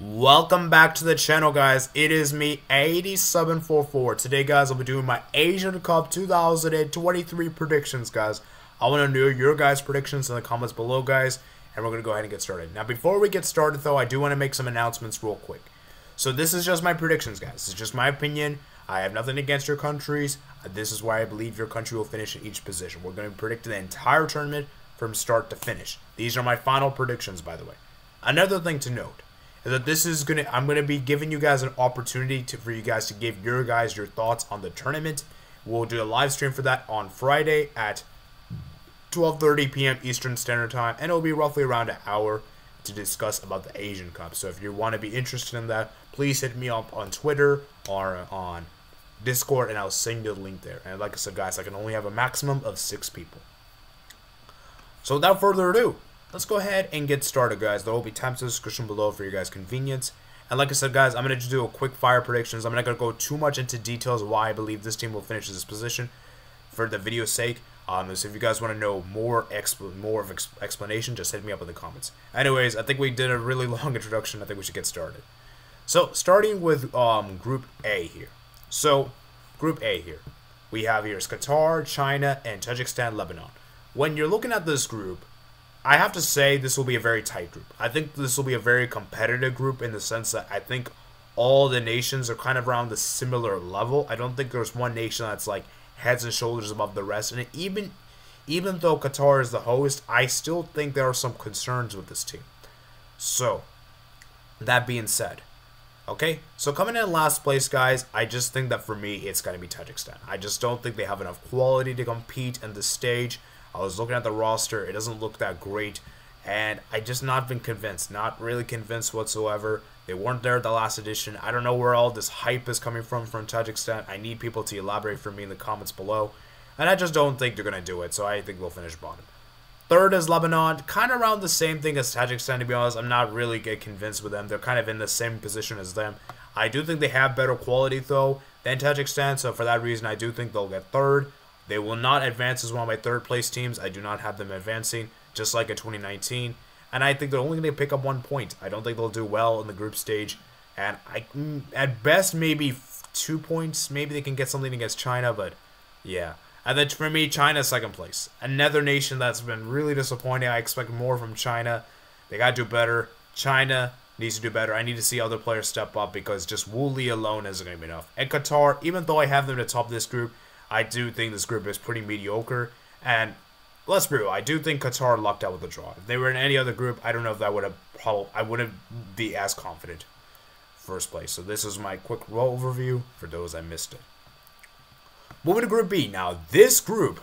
Welcome back to the channel, guys. It is me, AD744. Today, guys, I'll be doing my Asian Cup 2023 predictions, guys. I want to know your guys' predictions in the comments below, guys, and we're going to go ahead and get started. Now, before we get started, though, I do want to make some announcements real quick. So, this is just my predictions, guys. This is just my opinion. I have nothing against your countries. This is why I believe your country will finish in each position. We're going to predict the entire tournament from start to finish. These are my final predictions, by the way. Another thing to note that this is gonna I'm gonna be giving you guys an opportunity to for you guys to give your guys your thoughts on the tournament. We'll do a live stream for that on Friday at 12:30 p.m. Eastern Standard Time, and it'll be roughly around an hour to discuss about the Asian Cup. So if you want to be interested in that, please hit me up on Twitter or on Discord, and I'll send you the link there. And like I said, guys, I can only have a maximum of six people. So without further ado, let's go ahead and get started, guys. There will be times in the description below for your guys' convenience. And like I said, guys, I'm going to just do a quick fire predictions. I'm not going to go too much into details why I believe this team will finish this position for the video's sake. Um, so if you guys want to know more expl more of ex explanation, just hit me up in the comments. Anyways, I think we did a really long introduction. I think we should get started. So, starting with um, Group A here. So, Group A here. We have here is Qatar, China, and Tajikistan, Lebanon. When you're looking at this group, I have to say this will be a very tight group. I think this will be a very competitive group in the sense that I think all the nations are kind of around the similar level. I don't think there's one nation that's like heads and shoulders above the rest. And even even though Qatar is the host, I still think there are some concerns with this team. So, that being said, okay, so coming in last place, guys, I just think that for me, it's going to be Tajikistan. I just don't think they have enough quality to compete in the stage. I was looking at the roster. It doesn't look that great. And I just not been convinced. Not really convinced whatsoever. They weren't there at the last edition. I don't know where all this hype is coming from from Tajikistan. I need people to elaborate for me in the comments below. And I just don't think they're going to do it. So I think they'll finish bottom. Third is Lebanon. Kind of around the same thing as Tajikistan, to be honest. I'm not really get convinced with them. They're kind of in the same position as them. I do think they have better quality, though, than Tajikistan. So for that reason, I do think they'll get third. They will not advance as one of my third place teams. I do not have them advancing, just like in 2019. And I think they're only going to pick up one point. I don't think they'll do well in the group stage. And I, mm, at best, maybe two points. Maybe they can get something against China, but yeah. And then for me, China second place. Another nation that's been really disappointing. I expect more from China. They got to do better. China needs to do better. I need to see other players step up because just Wu Lei alone isn't going to be enough. And Qatar, even though I have them to top this group, I do think this group is pretty mediocre. And let's be real, I do think Qatar lucked out with the draw. If they were in any other group, I don't know if that would have probably I wouldn't be as confident first place. So this is my quick roll overview for those I missed it. Moving to Group B. Now this group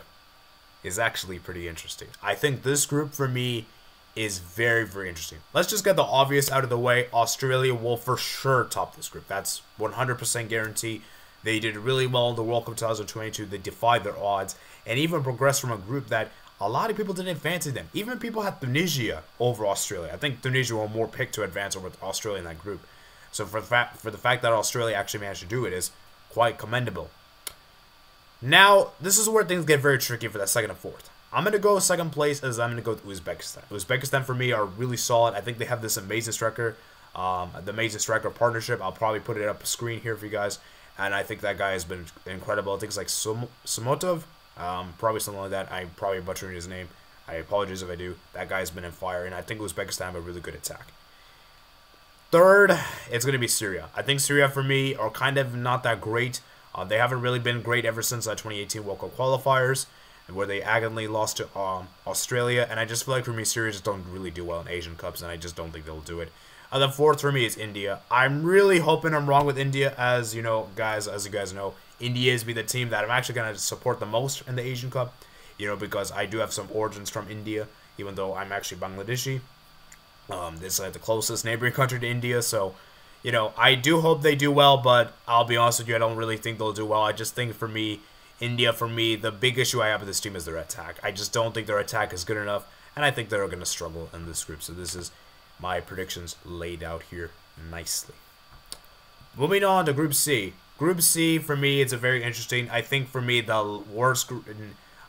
is actually pretty interesting. I think this group for me is very, very interesting. Let's just get the obvious out of the way. Australia will for sure top this group. That's 100% guarantee. They did really well in the World Cup 2022. They defied their odds and even progressed from a group that a lot of people didn't fancy them. Even people had Tunisia over Australia. I think Tunisia were more picked to advance over Australia in that group. So for the fact for the fact that Australia actually managed to do it is quite commendable. Now, this is where things get very tricky for that second and fourth. I'm going to go second place as I'm to go with Uzbekistan. Uzbekistan for me are really solid. I think they have this amazing striker, um, the amazing striker partnership. I'll probably put it up a screen here for you guys and I think that guy has been incredible. I think it's like Sumotov, um, probably something like that. I'm probably butchering his name. I apologize if I do. That guy's been in fire, and I think Uzbekistan have a really good attack. Third, it's going to be Syria. I think Syria, for me, are kind of not that great. Uh, they haven't really been great ever since the 2018 World Cup qualifiers, where they agony lost to um, Australia. And I just feel like for me, Syria just don't really do well in Asian Cups, and I just don't think they'll do it. And the fourth for me is India. I'm really hoping I'm wrong with India, as you know, guys, as you guys know, India is be the team that I'm actually going to support the most in the Asian Cup. You know, because I do have some origins from India, even though I'm actually Bangladeshi. Um, this is like the closest neighboring country to India, so you know, I do hope they do well, but I'll be honest with you, I don't really think they'll do well. I just think for me, India, for me, the big issue I have with this team is their attack. I just don't think their attack is good enough, and I think they're going to struggle in this group. So this is my predictions laid out here nicely. Moving on to Group C. Group C for me, it's a very interesting. I think for me, the worst group,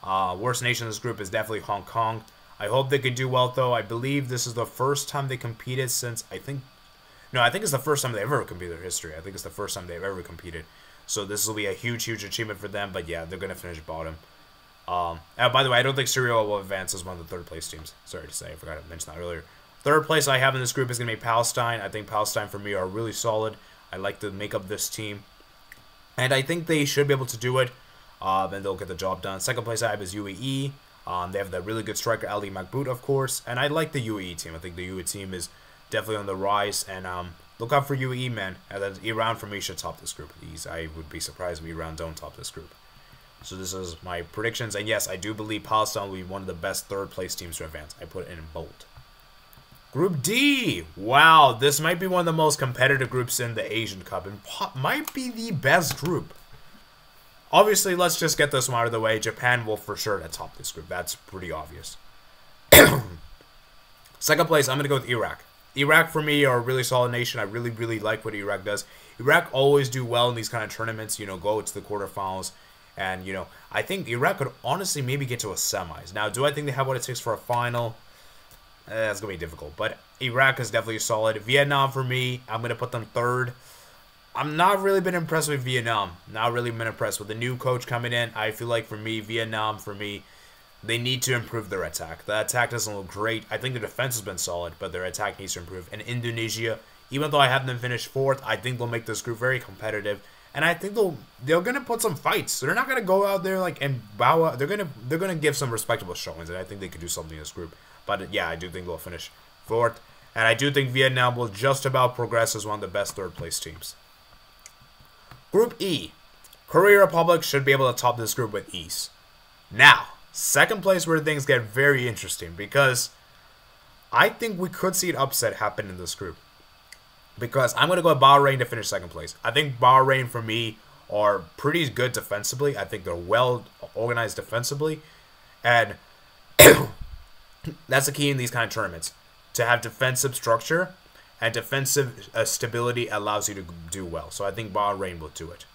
uh, worst nation in this group is definitely Hong Kong. I hope they can do well though. I believe this is the first time they competed since I think No, I think it's the first time they've ever competed in their history. I think it's the first time they've ever competed. So this will be a huge, huge achievement for them. But yeah, they're gonna finish bottom. Um, and by the way, I don't think Syria will advance as one of the third place teams. Sorry to say, I forgot to mention that earlier. Third place I have in this group is going to be Palestine. I think Palestine for me are really solid. I like to make up this team. And I think they should be able to do it. Um, and they'll get the job done. Second place I have is UAE. Um, they have that really good striker, Ali Mabkhout, of course. And I like the UAE team. I think the UAE team is definitely on the rise. And um, look out for UAE, man. And then Iran for me should top this group. These I would be surprised if Iran don't top this group. So this is my predictions. And yes, I do believe Palestine will be one of the best third place teams to advance. I put it in bold. Group D. Wow, this might be one of the most competitive groups in the Asian Cup and might be the best group. Obviously, let's just get this one out of the way. Japan will for sure top this group. That's pretty obvious. Second place, I'm going to go with Iraq. Iraq, for me, are a really solid nation. I really, really like what Iraq does. Iraq always do well in these kind of tournaments, you know, go to the quarterfinals. And, you know, I think Iraq could honestly maybe get to a semis. Now, do I think they have what it takes for a final? Eh, that's going to be difficult. But Iraq is definitely solid. Vietnam, for me, I'm going to put them third. I'm not really been impressed with Vietnam. Not really been impressed with the new coach coming in. I feel like for me, Vietnam, for me, they need to improve their attack. The attack doesn't look great. I think the defense has been solid, but their attack needs to improve. And Indonesia, even though I have them finish fourth, I think they'll make this group very competitive. And I think they'll they're gonna put some fights. They're not gonna go out there like and bow out. They're gonna they're gonna give some respectable showings, and I think they could do something in this group. But yeah, I do think they'll finish fourth, and I do think Vietnam will just about progress as one of the best third place teams. Group E, Korea Republic should be able to top this group with ease. Now, second place where things get very interesting because I think we could see an upset happen in this group because I'm going to go with Bahrain to finish second place. I think Bahrain, for me, are pretty good defensively. I think they're well organized defensively. And that's the key in these kind of tournaments. To have defensive structure and defensive uh, stability allows you to do well. So I think Bahrain will do it.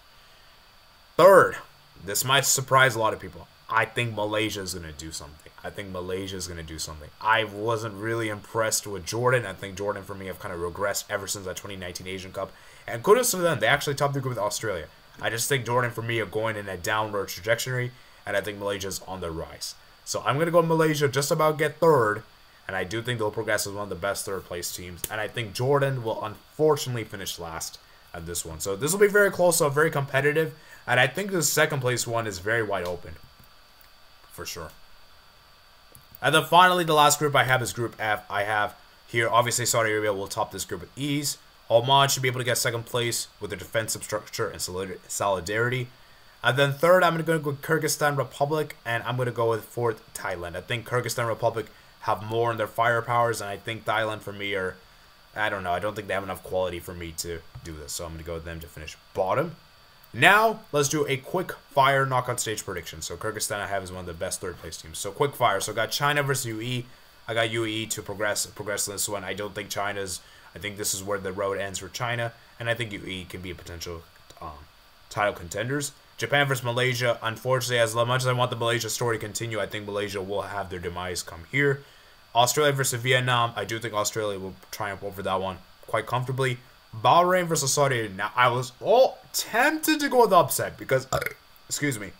Third, this might surprise a lot of people. I think Malaysia is going to do something. I think Malaysia is going to do something. I wasn't really impressed with Jordan. I think Jordan, for me, have kind of regressed ever since that 2019 Asian Cup. And kudos to them. They actually topped the group with Australia. I just think Jordan, for me, are going in a downward trajectory. And I think Malaysia is on the rise. So I'm going to go Malaysia just about get third. And I do think they'll progress as one of the best third place teams. And I think Jordan will unfortunately finish last at this one. So this will be very close, so very competitive. And I think the second place one is very wide open for sure. And then finally, the last group I have is Group F. I have here, obviously, Saudi Arabia will top this group with ease. Oman should be able to get second place with their defensive structure and solidarity. And then third, I'm going to go with Kyrgyzstan Republic, and I'm going to go with fourth, Thailand. I think Kyrgyzstan Republic have more in their firepowers, and I think Thailand, for me, are, I don't know, I don't think they have enough quality for me to do this. So I'm going to go with them to finish bottom. Now, let's do a quick fire knockout stage prediction. So Kyrgyzstan I have is one of the best third place teams. So quick fire. So I got China versus UAE. I got UAE to progress progress in this one. I don't think China's. I think this is where the road ends for China, and I think UAE can be a potential um, title contenders. Japan versus Malaysia. Unfortunately, as much as I want the Malaysia story to continue, I think Malaysia will have their demise come here. Australia versus Vietnam. I do think Australia will triumph over that one quite comfortably. Bahrain versus Saudi. Now, I was all tempted to go with the upset because, excuse me,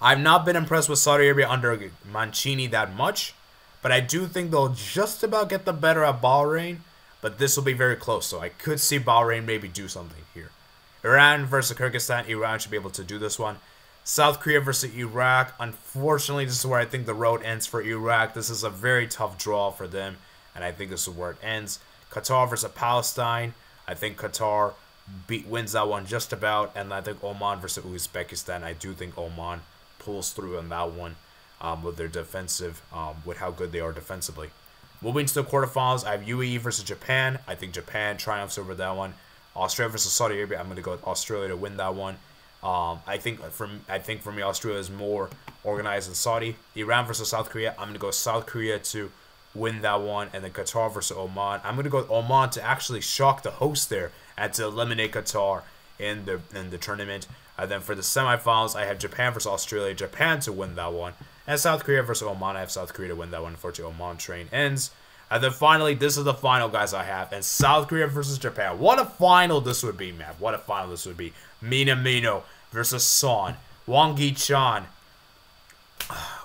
I've not been impressed with Saudi Arabia under Mancini that much, but I do think they'll just about get the better at Bahrain, but this will be very close, so I could see Bahrain maybe do something here. Iran versus Kyrgyzstan. Iran should be able to do this one. South Korea versus Iraq. Unfortunately, this is where I think the road ends for Iraq. This is a very tough draw for them, and I think this is where it ends. Qatar versus Palestine. I think Qatar beat wins that one just about, and I think Oman versus Uzbekistan. I do think Oman pulls through on that one um, with their defensive, um, with how good they are defensively. Moving to the quarterfinals, I have UAE versus Japan. I think Japan triumphs over that one. Australia versus Saudi Arabia. I'm going to go with Australia to win that one. Um, I think from I think for me, Australia is more organized than Saudi. Iran versus South Korea. I'm going to go South Korea to win that one, and then Qatar versus Oman. I'm going to go Oman to actually shock the host there and to eliminate Qatar in the in the tournament. And then for the semifinals, I have Japan versus Australia. Japan to win that one, and South Korea versus Oman. I have South Korea to win that one. Unfortunately, Oman train ends. And then finally, this is the final, guys, I have. And South Korea versus Japan. What a final this would be, man. What a final this would be. Minamino versus Son. Hwang Hee-chan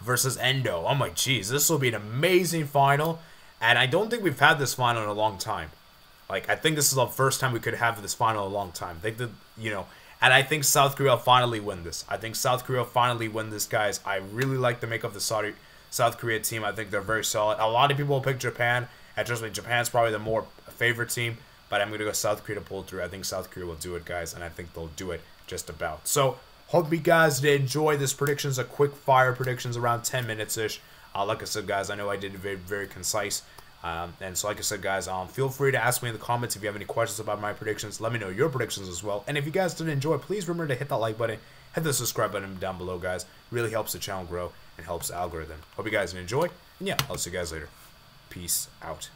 versus Endo. Oh my jeez, this will be an amazing final. And I don't think we've had this final in a long time. Like, I think this is the first time we could have this final in a long time. They did, you know, and I think South Korea finally win this. I think South Korea finally win this, guys. I really like the make of the Saudi South Korea team. I think they're very solid. A lot of people will pick Japan. And trust me, Japan's probably the more favorite team. But I'm going to go South Korea to pull through. I think South Korea will do it, guys. And I think they'll do it just about. So, hope you guys did enjoy this predictions. A quick fire predictions around 10 minutes-ish. Uh, like I said, guys, I know I did very, very concise. Um, and so, like I said, guys, um, feel free to ask me in the comments if you have any questions about my predictions. Let me know your predictions as well. And if you guys did enjoy, please remember to hit that like button, hit the subscribe button down below, guys. Really helps the channel grow and helps algorithm. Hope you guys enjoy. And yeah, I'll see you guys later. Peace out.